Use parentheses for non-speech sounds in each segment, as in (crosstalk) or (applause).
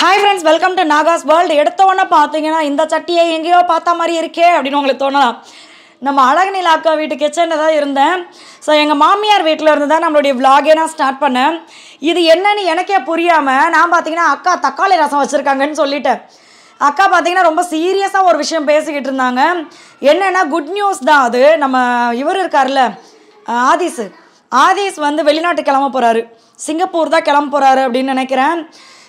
Hi friends welcome to Naga's world எடுத்தவொன்னே பார்த்தீங்கன்னா இந்த சட்டியை எங்கேயோ பார்த்த மாதிரி இருக்கே அப்படின்னு உங்களுக்கு தோணலாம். நம்ம அழகுநில அக்கா வீட்டு கிச்சனில் தான் இருந்தேன். ஸோ எங்கள் மாமியார் வீட்டில் இருந்து தான் நம்மளுடைய vlog-ஏ நான் ஸ்டார்ட் பண்ணேன். இது என்னன்னு எனக்கே புரியாமல் நான் பார்த்தீங்கன்னா அக்கா தக்காளி ரசம் வச்சுருக்காங்கன்னு சொல்லிட்டேன். அக்கா பார்த்தீங்கன்னா ரொம்ப சீரியஸாக ஒரு விஷயம் பேசிக்கிட்டு இருந்தாங்க. என்னென்னா குட் நியூஸ் தான் அது. நம்ம இவர் இருக்கார்ல அஹ் ஆதிஸ் ஆதிஸ் வந்து வெளிநாட்டு கிளம்ப போகிறாரு சிங்கப்பூர் தான் கிளம்ப போகிறாரு அப்படின்னு நினைக்கிறேன்.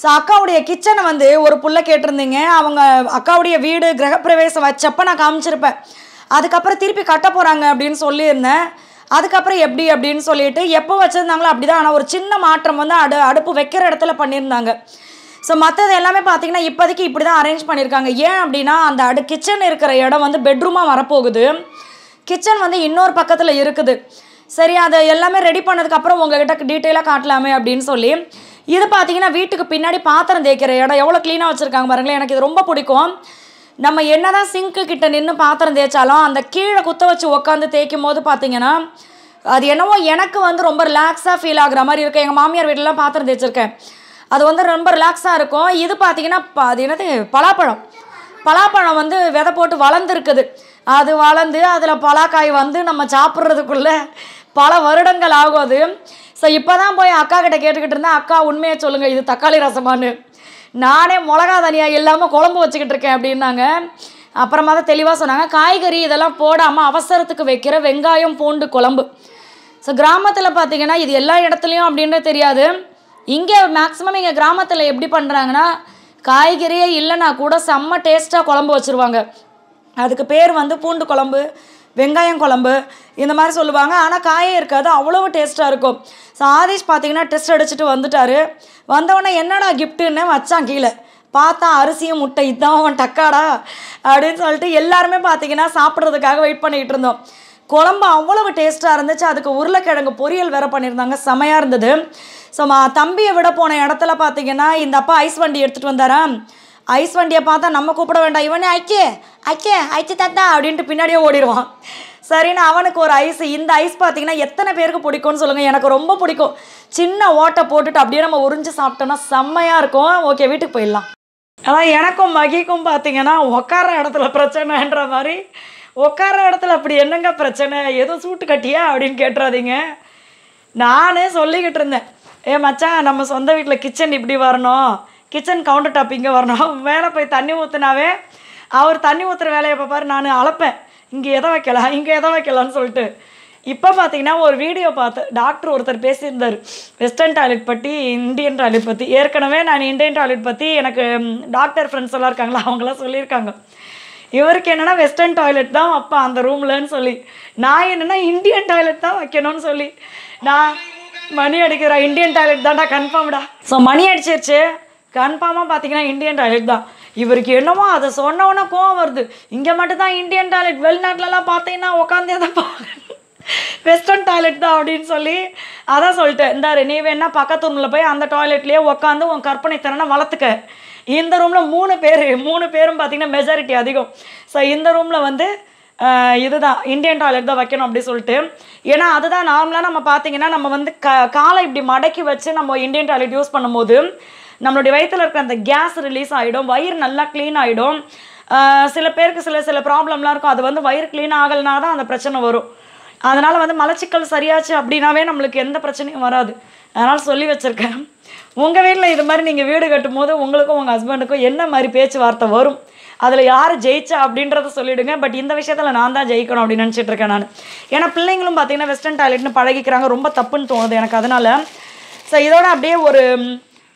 ஸோ அக்காவுடைய கிச்சனை வந்து ஒரு புள்ள கேட்டிருந்தீங்க. அவங்க அக்காவுடைய வீடு கிரகப்பிரவேசம் வச்சப்போ நான் காமிச்சிருப்பேன். அதுக்கப்புறம் திருப்பி கட்ட போகிறாங்க அப்படின்னு சொல்லியிருந்தேன். அதுக்கப்புறம் எப்படி அப்படின்னு சொல்லிட்டு எப்போ வச்சுருந்தாங்களோ அப்படி தான் ஆனால் ஒரு சின்ன மாற்றம் வந்து அடு அடுப்பு வைக்கிற இடத்துல பண்ணியிருந்தாங்க. ஸோ மற்றது எல்லாமே பார்த்தீங்கன்னா இப்போதைக்கு இப்படி தான் அரேஞ்ச் பண்ணியிருக்காங்க. ஏன் அப்படின்னா அந்த அடு கிச்சன் இருக்கிற இடம் வந்து பெட்ரூமாக வரப்போகுது. கிச்சன் வந்து இன்னொரு பக்கத்தில் இருக்குது. சரி அதை எல்லாமே ரெடி பண்ணதுக்கப்புறம் உங்ககிட்ட டீட்டெயிலாக காட்டலாமே அப்படின்னு சொல்லி இது பார்த்தீங்கன்னா வீட்டுக்கு பின்னாடி பாத்திரம் தேய்க்கிற இடம். எவ்வளோ க்ளீனாக வச்சுருக்காங்க பாருங்களேன். எனக்கு இது ரொம்ப பிடிக்கும். நம்ம என்னதான் சிங்க்கு கிட்ட நின்று பாத்திரம் தேய்ச்சாலும் அந்த கீழே குத்த வச்சு உட்காந்து தேய்க்கும் போது பார்த்தீங்கன்னா அது என்னவோ எனக்கு வந்து ரொம்ப ரிலாக்ஸாக ஃபீல் ஆகுற மாதிரி இருக்குது எங்கள் மாமியார் வீட்டிலலாம் பாத்திரம் தேய்ச்சிருக்கேன். அது வந்து ரொம்ப ரிலாக்ஸாக இருக்கும். இது பார்த்தீங்கன்னா ப- அது என்னது? பலாப்பழம். பலாப்பழம் வந்து விதை போட்டு வளர்ந்துருக்குது. அது வளர்ந்து அதில் பலாக்காய் வந்து நம்ம சாப்பிட்றதுக்குள்ளே பல வருடங்கள் ஆகும் அது ஸோ இப்போ தான் போய் அக்கா கிட்ட கேட்டுக்கிட்டு இருந்தேன். அக்கா உண்மையை சொல்லுங்கள் இது தக்காளி ரசமானு நானே மிளகா தனியாக இல்லாமல் குழம்பு வச்சுக்கிட்டு இருக்கேன் அப்படின்னாங்க. அப்புறமா தான் தெளிவாக சொன்னாங்க. காய்கறி இதெல்லாம் போடாமல் அவசரத்துக்கு வைக்கிற வெங்காயம் பூண்டு குழம்பு. ஸோ கிராமத்தில் பார்த்தீங்கன்னா இது எல்லா இடத்துலையும் அப்படின்றது தெரியாது. இங்கே மேக்ஸிமம் இங்கே கிராமத்தில் எப்படி பண்ணுறாங்கன்னா காய்கறியே இல்லைன்னா கூட செம்ம டேஸ்ட்டாக குழம்பு வச்சுருவாங்க. அதுக்கு பேர் வந்து பூண்டு குழம்பு. வெங்காயம் குழம்பு இந்த மாதிரி சொல்லுவாங்க. ஆனால் காயே இருக்காது. அவ்வளோ டேஸ்ட்டாக இருக்கும். ஸோ ஆதீஷ் பார்த்தீங்கன்னா டெஸ்ட் அடிச்சுட்டு வந்துட்டாரு. வந்தவொடனே என்னடா கிஃப்ட்டுன்னு வச்சான் கீழே. பார்த்தா அரிசியும் முட்டை. இதான் அவன் டக்காடா அப்படின்னு சொல்லிட்டு எல்லாருமே பார்த்தீங்கன்னா சாப்பிட்றதுக்காக வெயிட் பண்ணிகிட்டு இருந்தோம். குழம்பு அவ்வளவு டேஸ்ட்டாக இருந்துச்சு. அதுக்கு உருளைக்கிழங்கு பொரியல் வேற பண்ணியிருந்தாங்க. செமையாக இருந்தது. ஸோ தம்பியை விட போன இடத்துல பார்த்தீங்கன்னா இந்த அப்பா ஐஸ் வண்டி எடுத்துகிட்டு வந்தாரா ஐஸ் வண்டியை பார்த்தா நம்ம கூப்பிட வேண்டாம். இவனே ஐக்கே ஐக்கே ஐச்சு தாத்தா அப்படின்ட்டு பின்னாடியே ஓடிடுவான். சரின்னு அவனுக்கு ஒரு ஐஸ் இந்த ஐஸ் பார்த்தீங்கன்னா எத்தனை பேருக்கு பிடிக்கும்னு சொல்லுங்கள் எனக்கு ரொம்ப பிடிக்கும். சின்ன ஓட்டை போட்டுட்டு அப்படியே நம்ம உறிஞ்சு சாப்பிட்டோன்னா செம்மையாக இருக்கும். ஓகே வீட்டுக்கு போயிடலாம். அதான் எனக்கும் மகிக்கும் பார்த்தீங்கன்னா உட்கார இடத்துல பிரச்சனைன்ற மாதிரி உட்கார இடத்துல அப்படி என்னங்க பிரச்சனை? எதுவும் சூட்டு கட்டியா அப்படின்னு கேட்டுறாதீங்க. நானே சொல்லிக்கிட்டு இருந்தேன். ஏ மச்சான் நம்ம சொந்த வீட்டில் கிச்சன் இப்படி வரணும். கிச்சன் கவுண்டர் டாப் இங்கே வரணும். மேலே போய் தண்ணி ஊற்றுனாவே அவர் தண்ணி ஊற்றுற வேலையை பார்ப்பாரு நான் அளப்பேன் இங்கே எதை வைக்கலாம் இங்கே எதை வைக்கலாம்னு சொல்லிட்டு. இப்போ பார்த்தீங்கன்னா ஒரு வீடியோ பார்த்தேன் டாக்டர் ஒருத்தர் பேசியிருந்தார். வெஸ்டர்ன் டாய்லெட் பற்றி இந்தியன் டாய்லெட் பற்றி ஏற்கனவே நான் இந்தியன் டாய்லெட் பற்றி எனக்கு டாக்டர் ஃப்ரெண்ட்ஸ் எல்லாம் இருக்காங்களா அவங்களாம் சொல்லியிருக்காங்க. இவருக்கு என்னென்னா வெஸ்டர்ன் டாய்லெட் தான் வைப்பேன் அந்த ரூம்லன்னு சொல்லி. நான் என்னென்னா இந்தியன் டாய்லெட் தான் வைக்கணும்னு சொல்லி. நான் மணி அடிக்கிறேன் இந்தியன் டாய்லெட் தான்டா கன்ஃபார்ம்டா ஸோ மணி அடிச்சிருச்சு. கன்ஃபார்மாக பார்த்தீங்கன்னா இந்தியன் டாய்லெட் தான். இவருக்கு என்னமோ அதை சொன்னவொன்னே கோவம் வருது. இங்கே மட்டும்தான் இந்தியன் டாய்லெட் வெளிநாட்டிலலாம் பார்த்தீங்கன்னா உட்காந்தே தான் பார்க்கணும். வெஸ்டர்ன் டாய்லெட் தான் அப்படின்னு சொல்லி அதான் சொல்லிட்டேன். இந்தாரு நீ வேணா பக்கத்து ரூமில் போய் அந்த டாய்லெட்லேயே உட்காந்து உன் கற்பனை திறனை வளர்த்துக்க. இந்த ரூமில் மூணு பேர் மூணு பேரும் பார்த்தீங்கன்னா மெஜாரிட்டி அதிகம். ஸோ இந்த ரூமில் வந்து இதுதான். இந்தியன் டாய்லெட் தான் வைக்கணும் அப்படி சொல்லிட்டு. ஏன்னா அதுதான் நார்மலாக நம்ம பார்த்தீங்கன்னா நம்ம வந்து க காலை இப்படி மடக்கி வச்சு நம்ம இந்தியன் டாய்லெட் யூஸ் பண்ணும்போது நம்மளுடைய வயிற்றில் இருக்க அந்த கேஸ் ரிலீஸ் ஆகிடும் வயிறு நல்லா க்ளீன் ஆகிடும் சில பேருக்கு சில சில ப்ராப்ளம்லாம் இருக்கும். அது வந்து வயிறு க்ளீன் ஆகலைனா தான் அந்த பிரச்சனை வரும். அதனால் வந்து மலச்சிக்கல் சரியாச்சு அப்படின்னாவே நம்மளுக்கு எந்த பிரச்சனையும் வராது. அதனால் சொல்லி வச்சுருக்கேன். உங்கள் வீட்டில் இது மாதிரி நீங்கள் வீடு கட்டும் போது உங்களுக்கும் உங்கள் ஹஸ்பண்டுக்கும் என்ன மாதிரி பேச்சுவார்த்தை வரும்? அதில் யார் ஜெயிச்சா அப்படின்றத சொல்லிவிடுங்க பட் இந்த விஷயத்தில் நான் தான் ஜெயிக்கணும் அப்படின்னு நினச்சிட்டு இருக்கேன் நான். ஏன்னா பிள்ளைங்களும் பார்த்தீங்கன்னா வெஸ்டர்ன் டாய்லெட்னு பழகிக்கிறாங்க. ரொம்ப தப்புன்னு தோணுது எனக்கு. அதனால் ஸோ இதோட அப்படியே ஒரு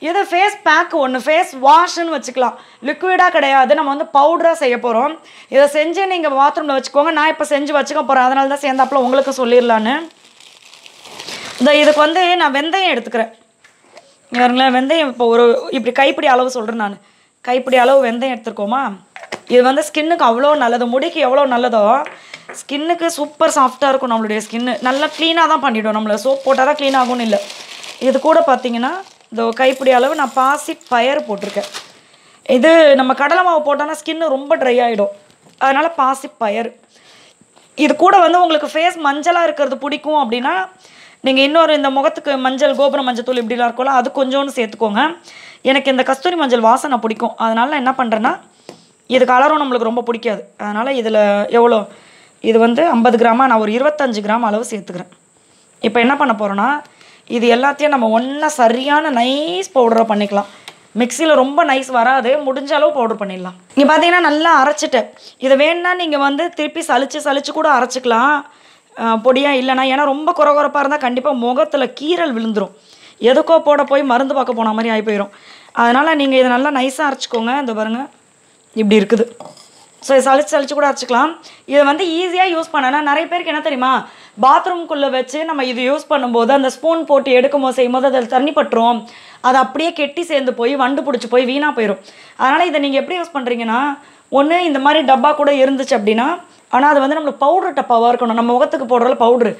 இது ஃபேஸ் பேக் ஒன்று ஃபேஸ் வாஷ்னு வச்சுக்கலாம். லிக்விடாக கிடையாது. நம்ம வந்து பவுடராக செய்ய போகிறோம் இதை செஞ்சு நீங்கள் பாத்ரூமில் வச்சுக்கோங்க. நான் இப்போ செஞ்சு வச்சுக்க போகிறேன் அதனால தான் சேர்ந்தாப்புல உங்களுக்கு சொல்லிடலான்னு. இந்த இதுக்கு வந்து நான் வெந்தயம் எடுத்துக்கிறேன். பாருங்களேன் வெந்தயம் இப்போ ஒரு இப்படி கைப்பிடி அளவு சொல்கிறேன் நான். கைப்பிடி அளவு வெந்தயம் எடுத்துருக்கோமா? இது வந்து ஸ்கின்னுக்கு அவ்வளோ நல்லது. முடிக்கு எவ்வளோ நல்லதோ ஸ்கின்னுக்கு சூப்பர் சாஃப்டாக இருக்கும் நம்மளுடைய ஸ்கின்னு நல்லா க்ளீனாக தான் பண்ணிவிடும் நம்மளை. சோப் போட்டால் தான் க்ளீன் ஆகும்னு இல்லை. இது கூட பார்த்தீங்கன்னா இந்த கைப்பிடி அளவு நான் பாசி பயறு போட்டிருக்கேன். இது நம்ம கடலை மாவு போட்டோன்னா ஸ்கின்னு ரொம்ப ட்ரை ஆகிடும் அதனால் பாசி பயறு. இது கூட வந்து உங்களுக்கு ஃபேஸ் மஞ்சளாக இருக்கிறது பிடிக்கும் அப்படின்னா நீங்கள் இன்னொரு இந்த முகத்துக்கு மஞ்சள் கோபுரம் மஞ்சள் தூள் இப்படிலாம் இருக்கும்ல அது கொஞ்சோன்னு சேர்த்துக்கோங்க. எனக்கு இந்த கஸ்தூரி மஞ்சள் வாசனை பிடிக்கும். அதனால் நான் என்ன பண்ணுறேன்னா இது கலரும் நம்மளுக்கு ரொம்ப பிடிக்காது. அதனால் இதில் எவ்வளோ? இது வந்து ஐம்பது கிராமா நான் ஒரு இருபத்தஞ்சு கிராம் அளவு சேர்த்துக்கிறேன். இப்போ என்ன பண்ண போகிறேன்னா இது எல்லாத்தையும் நம்ம ஒன்றா சரியான நைஸ் பவுடராக பண்ணிக்கலாம். மிக்சியில் ரொம்ப நைஸ் வராது. முடிஞ்ச அளவு பவுடர் பண்ணிடலாம். இங்கே பார்த்தீங்கன்னா நல்லா அரைச்சிட்டேன் இதை வேணுன்னா நீங்கள் வந்து திருப்பி சளிச்சு சலிச்சு கூட அரைச்சிக்கலாம். பொடியாக இல்லைனா ஏன்னா ரொம்ப குறகுறப்பாக இருந்தால் கண்டிப்பாக முகத்தில் கீரல் விழுந்துரும். எதுக்கோ போட போய் மருந்து பார்க்க போன மாதிரி ஆகி போயிடும் அதனால் நீங்கள் இதை நல்லா நைஸாக அரைச்சிக்கோங்க. இந்த பாருங்கள் இப்படி இருக்குது. ஸோ சளிச்சு சளிச்சு கூட அரைச்சிக்கலாம். இதை வந்து ஈஸியாக யூஸ் பண்ணனா நிறைய பேருக்கு என்ன தெரியுமா? பாத்ரூம்குள்ளே வச்சு நம்ம இது யூஸ் பண்ணும்போது அந்த ஸ்பூன் போட்டு எடுக்கும் போது செய்யும் போது அதில் தண்ணி பட்டுரும். அது அப்படியே கெட்டி சேர்ந்து போய் வண்டு பிடிச்சி போய் வீணாக போயிடும் அதனால் இதை நீங்கள் எப்படி யூஸ் பண்ணுறீங்கன்னா ஒன்று இந்த மாதிரி டப்பா கூட இருந்துச்சு அப்படின்னா ஆனால் அது வந்து நம்மளுக்கு பவுடர் டப்பாவாக இருக்கணும். நம்ம முகத்துக்கு போடுறதுல பவுட்ரு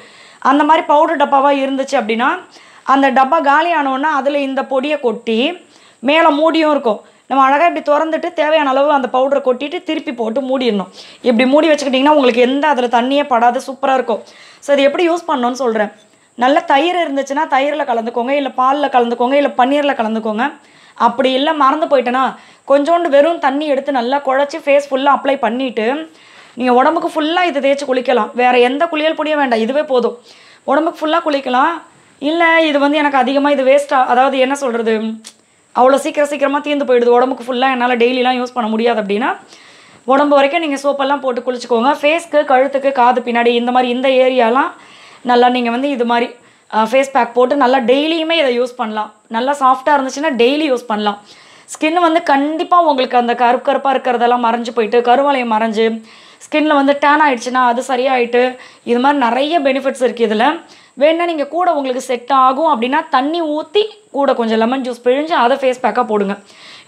அந்த மாதிரி பவுடர் டப்பாவாக இருந்துச்சு அப்படின்னா அந்த டப்பா காலி ஆனோன்னா அதில் இந்த பொடியை கொட்டி மேலே மூடியும் இருக்கும். நம்ம அழகாக இப்படி திறந்துட்டு தேவையான அளவு அந்த பவுடரை கொட்டிட்டு திருப்பி போட்டு மூடிடணும். இப்படி மூடி வச்சுக்கிட்டிங்கன்னா உங்களுக்கு எந்த அதில் தண்ணியே படாது சூப்பராக இருக்கும். ஸோ இது எப்படி யூஸ் பண்ணணும்னு சொல்கிறேன் நல்ல தயிர் இருந்துச்சுன்னா தயிரில் கலந்துக்கோங்க இல்லை பாலில் கலந்துக்கோங்க இல்லை பன்னீரில் கலந்துக்கோங்க. அப்படி இல்லை மறந்து போயிட்டேன்னா கொஞ்சோண்டு வெறும் தண்ணி எடுத்து நல்லா குழச்சி ஃபேஸ் ஃபுல்லாக அப்ளை பண்ணிவிட்டு நீங்கள் உடம்புக்கு ஃபுல்லாக இது தேய்ச்சி குளிக்கலாம். வேறு எந்த குளியல் பொடியும் வேண்டாம் இதுவே போதும். உடம்புக்கு ஃபுல்லாக குளிக்கலாம். இல்லை இது வந்து எனக்கு அதிகமாக இது வேஸ்ட்டாக அதாவது என்ன சொல்கிறது அவ்வளோ சீக்கிரம் சீக்கிரமாக தீர்ந்து போயிடுது. உடம்புக்கு ஃபுல்லாக என்னால் டெய்லிலாம் யூஸ் பண்ண முடியாது அப்படின்னா உடம்பு வரைக்கும் நீங்கள் சோப்பெல்லாம் போட்டு குளிச்சுக்கோங்க. ஃபேஸ்க்கு கழுத்துக்கு காது பின்னாடி இந்த மாதிரி இந்த ஏரியாலாம் நல்லா நீங்கள் வந்து இது மாதிரி ஃபேஸ் பேக் போட்டு நல்லா டெய்லியுமே இதை யூஸ் பண்ணலாம். நல்லா சாஃப்டாக இருந்துச்சுன்னா டெய்லி யூஸ் பண்ணலாம். ஸ்கின் வந்து கண்டிப்பாக உங்களுக்கு அந்த கருப்பு கருப்பாக இருக்கிறதெல்லாம் மறைஞ்சு போயிட்டு கருவளையம் மறைஞ்சு ஸ்கின்னில் வந்து டேன் ஆகிடுச்சுன்னா அது சரியாயிட்டு இது மாதிரி நிறைய பெனிஃபிட்ஸ் இருக்குது இதில். வேணா நீங்கள் கூட உங்களுக்கு செட் ஆகும். அப்படின்னா தண்ணி ஊற்றி கூட கொஞ்சம் லெமன் ஜூஸ் பிழிஞ்சு அதை ஃபேஸ் பேக்காக போடுங்க.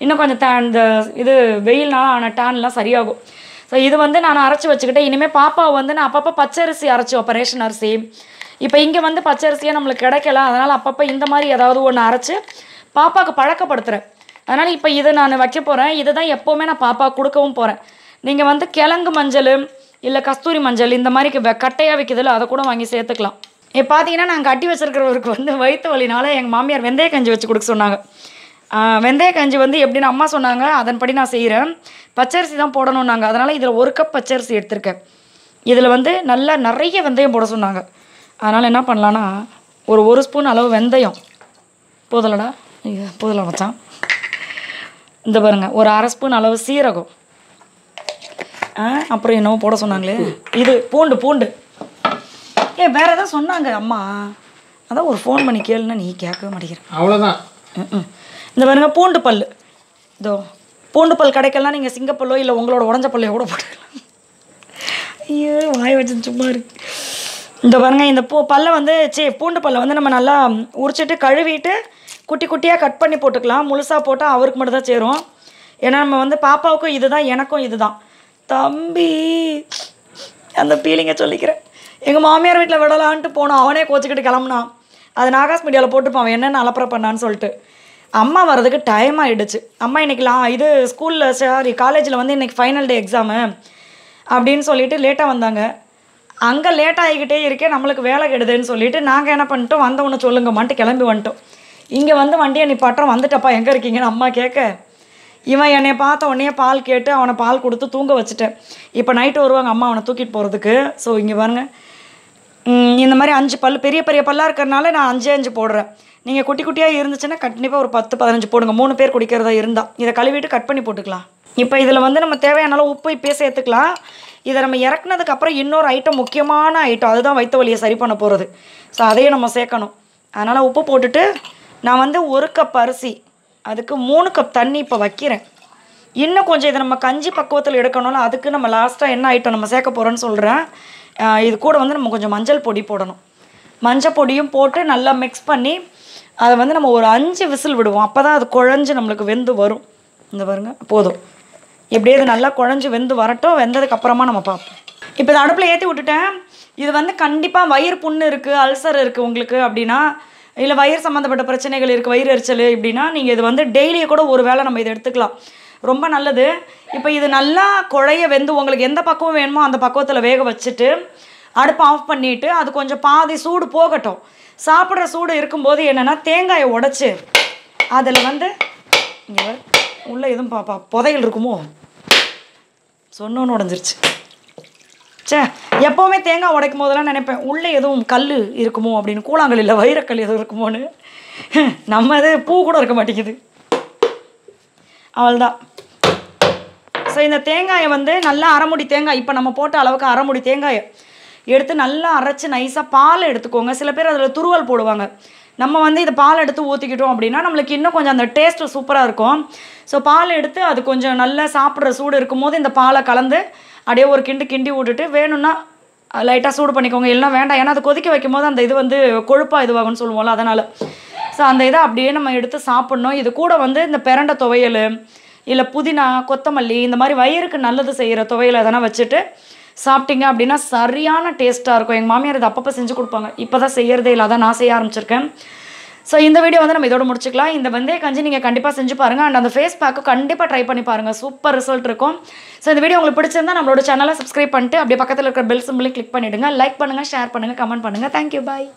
இன்னும் கொஞ்சம் டே இந்த இது வெயில்னால ஆன டேன்லாம் சரியாகும். ஸோ இது வந்து நான் அரைச்சி வச்சுக்கிட்டேன். இனிமேல் பாப்பாவை வந்து நான் அப்பப்போ பச்சரிசி அரைச்சி வைப்பேன் ரேஷன் அரிசி. இப்போ இங்கே வந்து பச்சரிசியாக நம்மளுக்கு கிடைக்கல. அதனால் அப்பப்போ இந்த மாதிரி ஏதாவது ஒன்று அரைச்சி பாப்பாவுக்கு பழக்கப்படுத்துகிறேன் அதனால் இப்போ இதை நான் வைக்க போகிறேன் இதை தான் எப்போவுமே நான் பாப்பாவுக்கு கொடுக்கவும் போகிறேன் நீங்கள் வந்து கிழங்கு மஞ்சள் இல்லை கஸ்தூரி மஞ்சள் இந்த மாதிரி கட்டையாக விற்கிதுல அதை கூட வாங்கி சேர்த்துக்கலாம். இப்போ பார்த்தீங்கன்னா நாங்கள் கட்டி வச்சிருக்கிறவருக்கு வந்து வயிற்று வலினால எங்கள் மாமியார் வெந்தய கஞ்சி வச்சு கொடுக்க சொன்னாங்க. வெந்தய கஞ்சி வந்து எப்படின்னு அம்மா சொன்னாங்க. அதன்படி நான் செய்கிறேன் பச்சரிசி தான் போடணுன்னாங்க அதனால் இதில் ஒரு கப் பச்சரிசி எடுத்திருக்கேன். இதில் வந்து நல்லா நிறைய வெந்தயம் போட சொன்னாங்க. அதனால் என்ன பண்ணலான்னா ஒரு ஒரு ஸ்பூன் அளவு வெந்தயம். போதலடா போதல போதலாம் மச்சான். இந்த பாருங்க ஒரு அரை ஸ்பூன் அளவு சீரகம். ஆ அப்புறம் என்னவோ போட சொன்னாங்களே. இது பூண்டு பூண்டு. ஏ வேற ஏதாவது சொன்னாங்க அம்மா. அதான் ஒரு ஃபோன் பண்ணி கேளுன்னா நீ கேட்கவே மாட்டேங்கிற. அவ்வளோதான். இந்த பாருங்க பூண்டு பல். இதோ பூண்டு பல் கிடைக்கலாம் நீங்கள் சிங்கப்பல்லோ இல்லை உங்களோட உடஞ்ச பல்லையோ கூட போட்டுக்கலாம். ஐயோ வாய் வச்சு சும்மா இருக்கு. இந்த பாருங்க இந்த பூ பல்லை வந்து சே பூண்டு பல்லை வந்து நம்ம நல்லா உரிச்சிட்டு கழுவிட்டு குட்டி குட்டியாக கட் பண்ணி போட்டுக்கலாம். முழுசாக போட்டால் அவருக்கு மட்டும் தான் சேரும். ஏன்னா நம்ம வந்து பாப்பாவுக்கும் இதுதான் எனக்கும் இதுதான். தம்பி அந்த ஃபீலிங்கை சொல்லிக்கிறேன். எங்கள் மாமியார் வீட்டில் விடலான்ட்டு போனோம் அவனே கோச்சிக்கிட்டு கிளம்புனான் அது நாகாஸ் மீடியாவில் போட்டுப்பான் அவன் என்னென்ன அலப்பறை பண்ணான்னு சொல்லிட்டு. அம்மா வர்றதுக்கு டைம் ஆகிடுச்சு அம்மா இன்றைக்கிலாம் இது ஸ்கூலில் சாரி காலேஜில் வந்து இன்றைக்கி ஃபைனல் டே எக்ஸாமு அப்படின்னு சொல்லிட்டு லேட்டாக வந்தாங்க. அங்கே லேட் ஆகிக்கிட்டே இருக்கே நம்மளுக்கு வேலை கெடுதுன்னு சொல்லிட்டு நாங்கள் என்ன பண்ணிட்டோம் வந்தவொன்னே சொல்லுங்கம்மான்ட்டு கிளம்பி வந்துட்டோம். இங்கே வந்து வண்டியை நிப்பாட்டுறோம் வந்துட்டப்பா எங்கே இருக்கீங்கன்னு அம்மா கேட்க இவன் என்னை பார்த்த உடனே பால் கேட்டு அவனை பால் கொடுத்து தூங்க வச்சுட்டேன். இப்போ நைட்டு வருவாங்க அம்மா அவனை தூக்கிட்டு போகிறதுக்கு ஸோ இங்கே பாருங்க. இந்த மாதிரி அஞ்சு பல் பெரிய பெரிய பல்லாக இருக்கிறனால நான் அஞ்சே அஞ்சு போடுறேன். நீங்கள் குட்டி குட்டியாக இருந்துச்சுன்னா கண்டிப்பாக ஒரு பத்து பதினஞ்சு போடுங்க. மூணு பேர் குடிக்கிறதா இருந்தால் இதை கழுவிட்டு கட் பண்ணி போட்டுக்கலாம். இப்போ இதில் வந்து நம்ம தேவையான அளவு உப்பு இப்பயே சேர்த்துக்கலாம். இதை நம்ம இறக்குனதுக்கப்புறம் இன்னொரு ஐட்டம் முக்கியமான ஐட்டம் அதுதான் வைத்த வழியை சரி பண்ண போகிறது ஸோ அதையும் நம்ம சேர்க்கணும். அதனால் உப்பு போட்டுட்டு நான் வந்து ஒரு கப் அரிசி அதுக்கு மூணு கப் தண்ணி இப்போ வைக்கிறேன். இன்னும் கொஞ்சம் இதை நம்ம கஞ்சி பக்குவத்தில் எடுக்கணும்ல அதுக்கு நம்ம லாஸ்ட்டாக என்ன ஐட்டம் நம்ம சேர்க்க போகிறோன்னு சொல்கிறேன் இது கூட வந்து நம்ம கொஞ்சம் மஞ்சள் பொடி போடணும். மஞ்சள் பொடியும் போட்டு நல்லா மிக்ஸ் பண்ணி அதை வந்து நம்ம ஒரு அஞ்சு விசில் விடுவோம். அப்போ தான் அது குழஞ்சு நம்மளுக்கு வெந்து வரும். இந்த பாருங்க போதும். எப்படியே இது நல்லா குழஞ்சு வெந்து வரட்டும் வெந்ததுக்கு அப்புறமா நம்ம பார்ப்போம். இப்போ இதை அடுப்பில் ஏற்றி விட்டுட்டேன். இது வந்து கண்டிப்பாக வயிறு புண்ணு இருக்குது அல்சர் இருக்குது உங்களுக்கு அப்படின்னா இல்லை வயிறு சம்மந்தப்பட்ட பிரச்சனைகள் இருக்குது வயிறு எரிச்சல் இப்படின்னா நீங்கள் இது வந்து டெய்லியே கூட ஒரு வேளை நம்ம இதை எடுத்துக்கலாம். ரொம்ப நல்லது. இப்போ இது நல்லா குழைய வெந்து உங்களுக்கு எந்த பக்குவம் வேணுமோ அந்த பக்குவத்தில் வேக வச்சுட்டு அடுப்பை ஆஃப் பண்ணிவிட்டு அது கொஞ்சம் பாதி சூடு போகட்டும். சாப்பிட்ற சூடு இருக்கும்போது என்னென்னா தேங்காயை உடச்சி அதில் வந்து இங்கே உள்ளே எதுவும் பாப்பா புதையல் இருக்குமோ? சொன்னோன்னு உடஞ்சிருச்சு. ச்சே எப்போவுமே தேங்காய் உடைக்கும் போதெல்லாம் நினைப்பேன் உள்ளே எதுவும் கல் இருக்குமோ அப்படின்னு கூழாங்கல் இல்லை வைரக்கல் எதுவும் இருக்குமோன்னு. (laughs) நம்ம இது பூ கூட இருக்க மாட்டேங்குது. அவள்தான் ஸோ இந்த தேங்காயை வந்து நல்லா அரைமுடி தேங்காய் இப்போ நம்ம போட்ட அளவுக்கு அரைமுடி தேங்காயை எடுத்து நல்லா அரைச்சி நைஸாக பால் எடுத்துக்கோங்க. சில பேர் அதில் துருவல் போடுவாங்க. நம்ம வந்து இதை பால் எடுத்து ஊற்றிக்கிட்டோம் அப்படின்னா நம்மளுக்கு இன்னும் கொஞ்சம் அந்த டேஸ்ட்டு சூப்பராக இருக்கும். ஸோ பால் எடுத்து அது கொஞ்சம் நல்லா சாப்பிட்ற சூடு இருக்கும்போது இந்த பாலை கலந்து அப்படியே ஒரு கிண்டு கிண்டி விட்டுட்டு வேணும்னா லைட்டாக சூடு பண்ணிக்கோங்க. இல்லைனா வேண்டாம். ஏன்னா அது கொதிக்க வைக்கும் போது அந்த இது வந்து கொழுப்பாக இதுவாகும்னு சொல்லுவோம்ல அதனால். ஸோ அந்த இதை அப்படியே நம்ம எடுத்து சாப்பிட்ணும். இது கூட வந்து இந்த பிரண்டை துவையல் இல்லை புதினா கொத்தமல்லி இந்த மாதிரி வயிறுக்கு நல்லது செய்கிற துவையலை எதனா வச்சுட்டு சாப்பிட்டீங்க அப்படின்னா சரியான டேஸ்ட்டாக இருக்கும். எங்கள் மாமியார் இது அப்பப்போ செஞ்சு கொடுப்பாங்க. இப்போ தான் செய்யறதே இல்லை அதான் நான் செய்ய ஆரம்பிச்சிருக்கேன். ஸோ இந்த வீடியோ வந்து நம்ம இதோட முடிச்சுக்கலாம். இந்த வெந்தய கஞ்சி நீங்கள் கண்டிப்பாக செஞ்சு பாருங்கள் அண்ட் அந்த ஃபேஸ் பேக்கு கண்டிப்பாக ட்ரை பண்ணி பாருங்கள் சூப்பர் ரிசல்ட் இருக்கும். ஸோ இந்த வீடியோ உங்களுக்கு பிடிச்சிருந்தா நம்மளோட சேனலை சப்ஸ்கிரைப் பண்ணிட்டு அப்படியே பக்கத்தில் இருக்கிற பெல் சிம்பிளையும் கிளிக் பண்ணிவிடுங்க லைக் பண்ணுங்கள் ஷேர் பண்ணுங்கள் கமெண்ட் பண்ணுங்கள் தேங்க்யூ பாய்